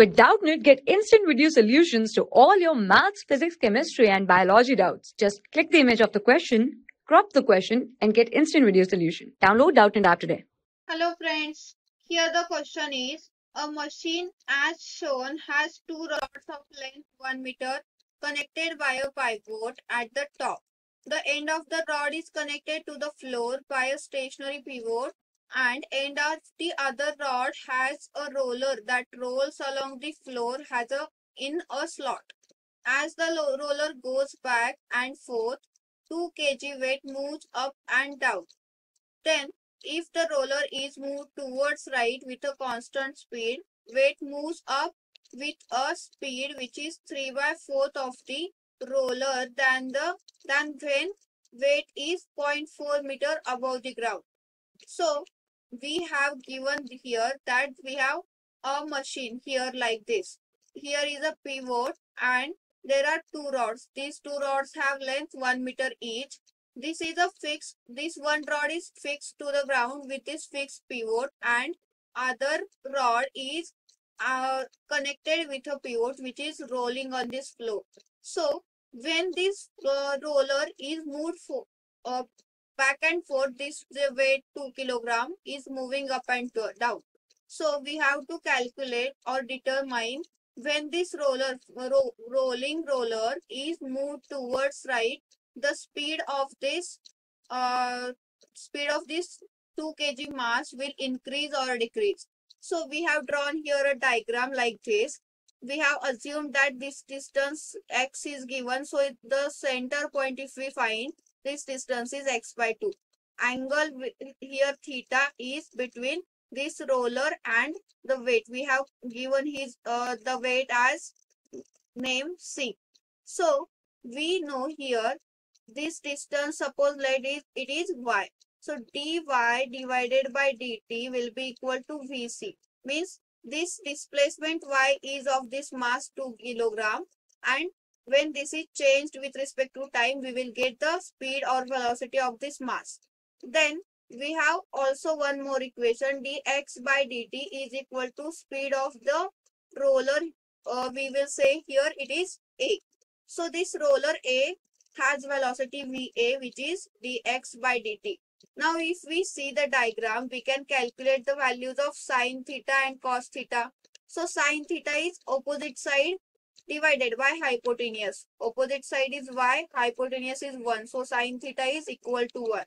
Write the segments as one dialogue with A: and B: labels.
A: With Doubtnut, get instant video solutions to all your maths, physics, chemistry, and biology doubts. Just click the image of the question, crop the question, and get instant video solution. Download Doubtnut app today.
B: Hello friends, here the question is a machine as shown has two rods of length 1 meter connected by a pivot at the top. The end of the rod is connected to the floor by a stationary pivot and end of the other rod has a roller that rolls along the floor has a in a slot. As the roller goes back and forth, 2 kg weight moves up and down. Then, if the roller is moved towards right with a constant speed, weight moves up with a speed which is 3 by 4th of the roller than the than when weight is 0.4 meter above the ground. So, we have given here that we have a machine here like this. Here is a pivot and there are two rods. These two rods have length 1 meter each. This is a fixed, this one rod is fixed to the ground with this fixed pivot and other rod is uh, connected with a pivot which is rolling on this floor. So when this uh, roller is moved for, uh, back and forth this weight 2 kilogram is moving up and down. So we have to calculate or determine when this roller ro rolling roller is moved towards right the speed of this uh speed of this 2 kg mass will increase or decrease. So we have drawn here a diagram like this. We have assumed that this distance x is given so the center point if we find this distance is x by 2. Angle here theta is between this roller and the weight. We have given his uh, the weight as name C. So we know here this distance suppose let it, it is y. So dy divided by dt will be equal to vc. Means this displacement y is of this mass 2 kilogram and when this is changed with respect to time, we will get the speed or velocity of this mass. Then we have also one more equation dx by dt is equal to speed of the roller. Uh, we will say here it is a. So this roller a has velocity va which is dx by dt. Now if we see the diagram, we can calculate the values of sine theta and cos theta. So sine theta is opposite side divided by hypotenuse. Opposite side is y, hypotenuse is 1. So sine theta is equal to 1.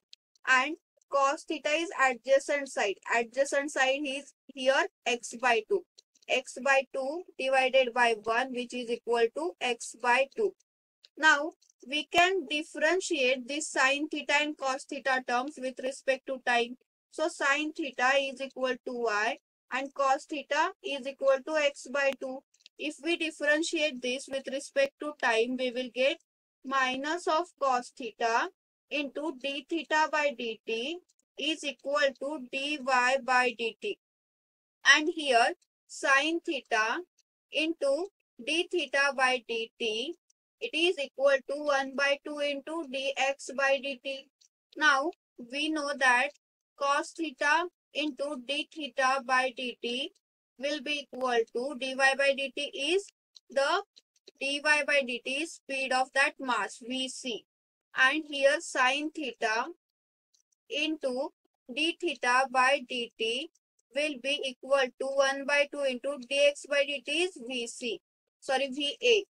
B: And cos theta is adjacent side. Adjacent side is here x by 2. x by 2 divided by 1 which is equal to x by 2. Now we can differentiate this sine theta and cos theta terms with respect to time. So sine theta is equal to y and cos theta is equal to x by 2. If we differentiate this with respect to time, we will get minus of cos theta into d theta by dt is equal to dy by dt. And here sine theta into d theta by dt it is equal to 1 by 2 into dx by dt. Now we know that cos theta into d theta by dt will be equal to dy by dt is the dy by dt speed of that mass vc. And here sine theta into d theta by dt will be equal to 1 by 2 into dx by dt is vc. Sorry va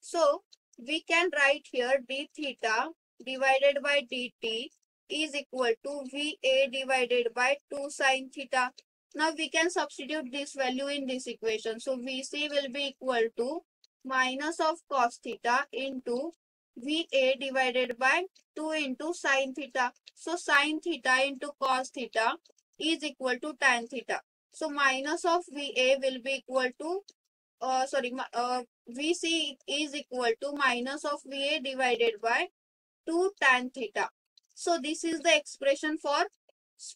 B: so we can write here d theta divided by dt is equal to va divided by 2 sine theta now we can substitute this value in this equation. So VC will be equal to minus of cos theta into VA divided by 2 into sine theta. So sine theta into cos theta is equal to tan theta. So minus of VA will be equal to, uh, sorry, uh, VC is equal to minus of VA divided by 2 tan theta. So this is the expression for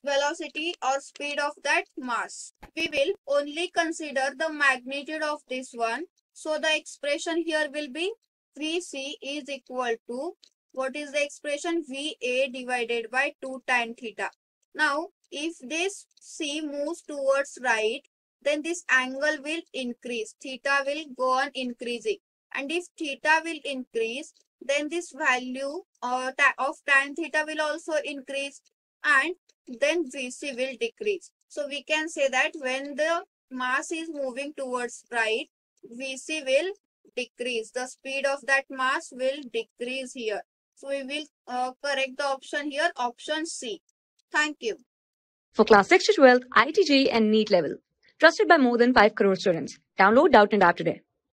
B: velocity or speed of that mass. We will only consider the magnitude of this one. So the expression here will be Vc is equal to what is the expression Va divided by 2 tan theta. Now if this C moves towards right then this angle will increase. Theta will go on increasing. And if theta will increase, then this value uh, of tan theta will also increase and then VC will decrease. So we can say that when the mass is moving towards right, VC will decrease. The speed of that mass will decrease here. So we will uh, correct the option here, option C. Thank you.
A: For class 6 to 12, IIT JEE and NEET level. Trusted by more than 5 crore students. Download Doubtnut App today.